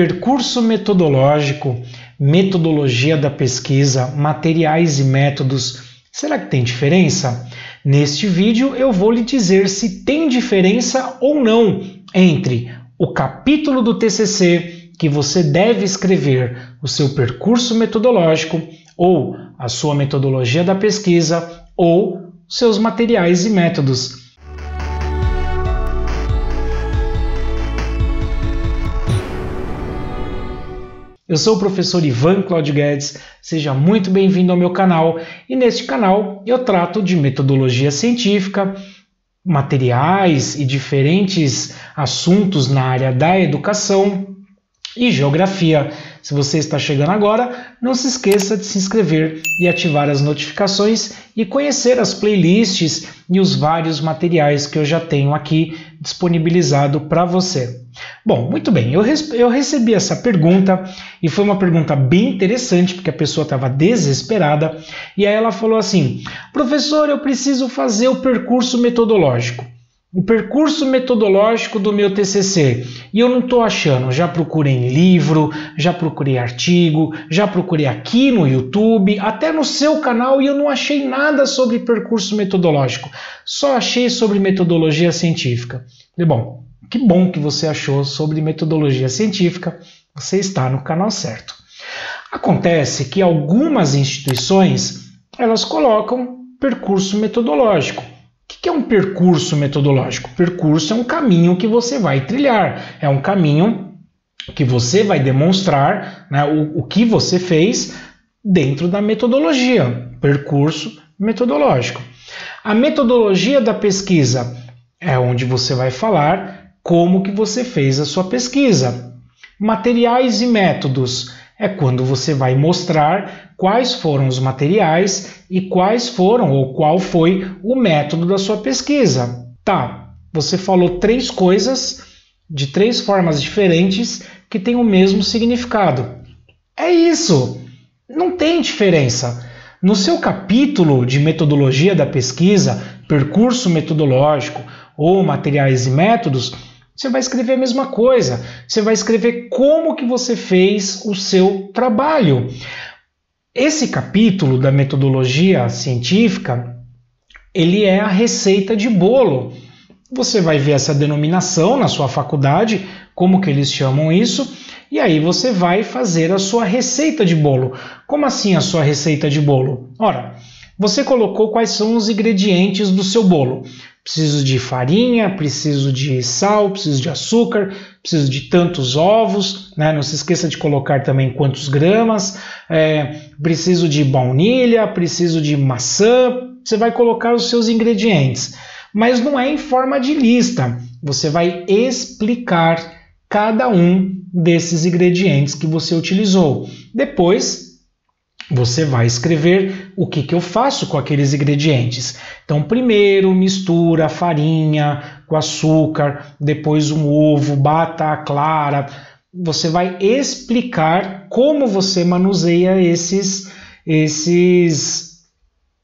percurso metodológico, metodologia da pesquisa, materiais e métodos. Será que tem diferença? Neste vídeo eu vou lhe dizer se tem diferença ou não entre o capítulo do TCC que você deve escrever, o seu percurso metodológico ou a sua metodologia da pesquisa ou seus materiais e métodos. Eu sou o professor Ivan Claudio Guedes, seja muito bem-vindo ao meu canal e neste canal eu trato de metodologia científica, materiais e diferentes assuntos na área da educação e geografia. Se você está chegando agora, não se esqueça de se inscrever e ativar as notificações e conhecer as playlists e os vários materiais que eu já tenho aqui disponibilizado para você. Bom, muito bem, eu, eu recebi essa pergunta e foi uma pergunta bem interessante porque a pessoa estava desesperada e aí ela falou assim: professor, eu preciso fazer o percurso metodológico o percurso metodológico do meu TCC e eu não estou achando. Já procurei em livro, já procurei artigo, já procurei aqui no YouTube, até no seu canal e eu não achei nada sobre percurso metodológico. Só achei sobre metodologia científica. E bom, que bom que você achou sobre metodologia científica. Você está no canal certo. Acontece que algumas instituições elas colocam percurso metodológico. O que é um percurso metodológico? Percurso é um caminho que você vai trilhar, é um caminho que você vai demonstrar né, o, o que você fez dentro da metodologia. Percurso metodológico. A metodologia da pesquisa é onde você vai falar como que você fez a sua pesquisa. Materiais e métodos é quando você vai mostrar quais foram os materiais e quais foram ou qual foi o método da sua pesquisa. Tá, você falou três coisas de três formas diferentes que têm o mesmo significado. É isso! Não tem diferença. No seu capítulo de metodologia da pesquisa, percurso metodológico ou materiais e métodos, você vai escrever a mesma coisa. Você vai escrever como que você fez o seu trabalho. Esse capítulo da metodologia científica, ele é a receita de bolo. Você vai ver essa denominação na sua faculdade, como que eles chamam isso, e aí você vai fazer a sua receita de bolo. Como assim a sua receita de bolo? Ora, você colocou quais são os ingredientes do seu bolo. Preciso de farinha, preciso de sal, preciso de açúcar, preciso de tantos ovos, né? não se esqueça de colocar também quantos gramas, é, preciso de baunilha, preciso de maçã, você vai colocar os seus ingredientes. Mas não é em forma de lista, você vai explicar cada um desses ingredientes que você utilizou. Depois, você vai escrever o que, que eu faço com aqueles ingredientes. Então, primeiro mistura a farinha com açúcar, depois um ovo, bata a clara. Você vai explicar como você manuseia esses, esses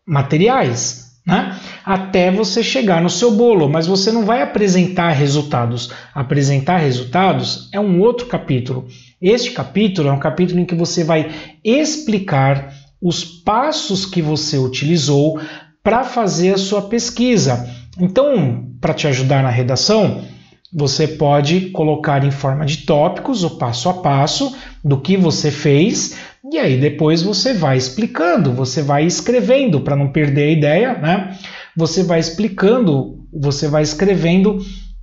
materiais, né? até você chegar no seu bolo, mas você não vai apresentar resultados. Apresentar resultados é um outro capítulo. Este capítulo é um capítulo em que você vai explicar os passos que você utilizou para fazer a sua pesquisa. Então, para te ajudar na redação, você pode colocar em forma de tópicos o passo a passo do que você fez e aí depois você vai explicando, você vai escrevendo para não perder a ideia, né? Você vai explicando, você vai escrevendo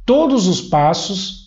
todos os passos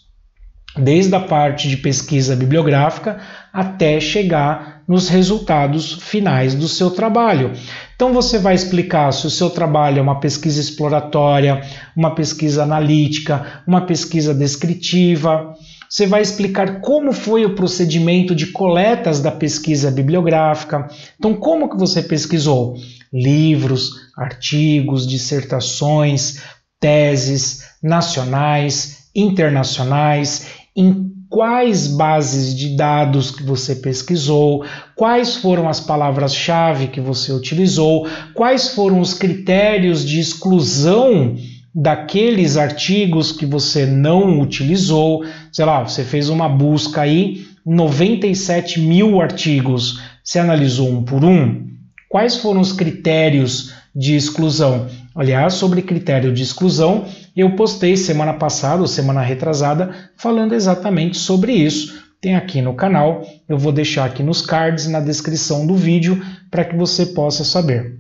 desde a parte de pesquisa bibliográfica até chegar nos resultados finais do seu trabalho. Então você vai explicar se o seu trabalho é uma pesquisa exploratória, uma pesquisa analítica, uma pesquisa descritiva. Você vai explicar como foi o procedimento de coletas da pesquisa bibliográfica. Então, como que você pesquisou? Livros, artigos, dissertações, teses nacionais, internacionais em quais bases de dados que você pesquisou, quais foram as palavras-chave que você utilizou, quais foram os critérios de exclusão daqueles artigos que você não utilizou. Sei lá, você fez uma busca aí 97 mil artigos, você analisou um por um? Quais foram os critérios de exclusão? Aliás, sobre critério de exclusão, eu postei semana passada ou semana retrasada falando exatamente sobre isso. Tem aqui no canal, eu vou deixar aqui nos cards na descrição do vídeo para que você possa saber.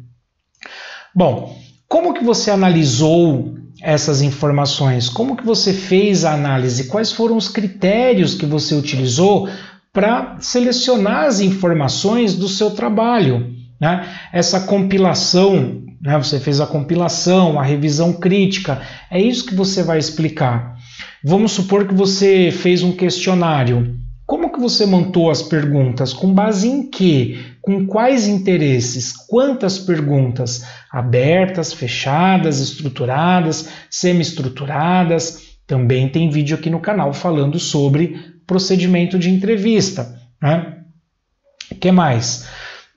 Bom, como que você analisou essas informações? Como que você fez a análise? Quais foram os critérios que você utilizou para selecionar as informações do seu trabalho? Né? Essa compilação, né? você fez a compilação, a revisão crítica, é isso que você vai explicar. Vamos supor que você fez um questionário. Como que você montou as perguntas? Com base em quê? Com quais interesses? Quantas perguntas? Abertas, fechadas, estruturadas, semi-estruturadas? Também tem vídeo aqui no canal falando sobre procedimento de entrevista. Né? O que mais?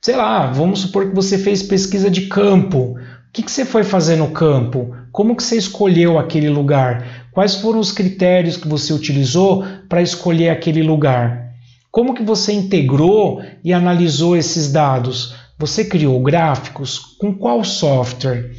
Sei lá, vamos supor que você fez pesquisa de campo. O que, que você foi fazer no campo? Como que você escolheu aquele lugar? Quais foram os critérios que você utilizou para escolher aquele lugar? Como que você integrou e analisou esses dados? Você criou gráficos? Com qual software?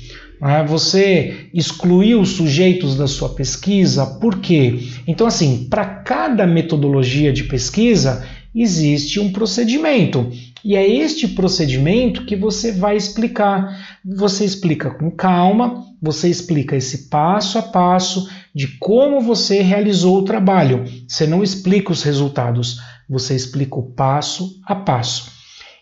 Ah, você excluiu os sujeitos da sua pesquisa? Por quê? Então, assim, para cada metodologia de pesquisa existe um procedimento. E é este procedimento que você vai explicar. Você explica com calma, você explica esse passo a passo de como você realizou o trabalho. Você não explica os resultados, você explica o passo a passo.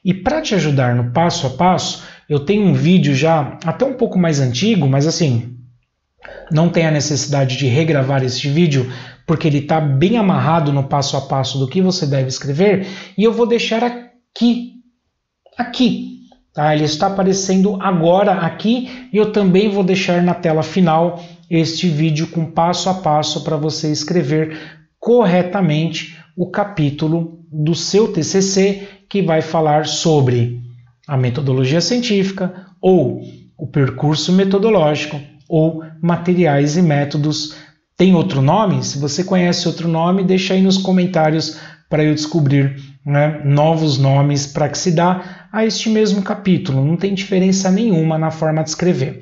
E para te ajudar no passo a passo, eu tenho um vídeo já até um pouco mais antigo, mas assim, não tem a necessidade de regravar este vídeo, porque ele está bem amarrado no passo a passo do que você deve escrever, e eu vou deixar aqui, aqui, tá? Ele está aparecendo agora aqui, e eu também vou deixar na tela final este vídeo com passo a passo para você escrever corretamente o capítulo do seu TCC que vai falar sobre a metodologia científica ou o percurso metodológico ou materiais e métodos. Tem outro nome? Se você conhece outro nome, deixa aí nos comentários para eu descobrir né, novos nomes para que se dá a este mesmo capítulo. Não tem diferença nenhuma na forma de escrever.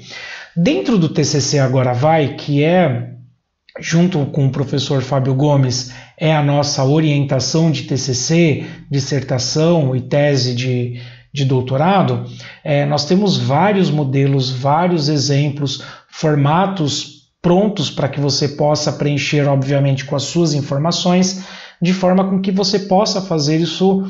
Dentro do TCC Agora Vai, que é, junto com o professor Fábio Gomes, é a nossa orientação de TCC, dissertação e tese de, de doutorado, é, nós temos vários modelos, vários exemplos, formatos prontos para que você possa preencher, obviamente, com as suas informações, de forma com que você possa fazer isso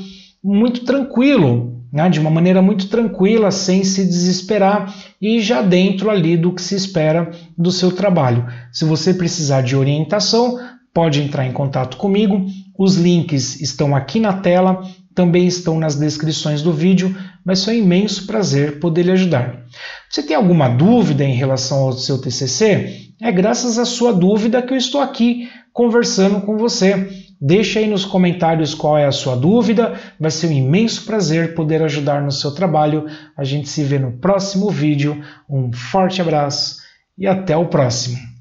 muito tranquilo, né, de uma maneira muito tranquila, sem se desesperar e já dentro ali do que se espera do seu trabalho. Se você precisar de orientação, pode entrar em contato comigo. Os links estão aqui na tela, também estão nas descrições do vídeo. Vai ser um imenso prazer poder lhe ajudar. Você tem alguma dúvida em relação ao seu TCC? É graças à sua dúvida que eu estou aqui conversando com você. Deixe aí nos comentários qual é a sua dúvida. Vai ser um imenso prazer poder ajudar no seu trabalho. A gente se vê no próximo vídeo. Um forte abraço e até o próximo.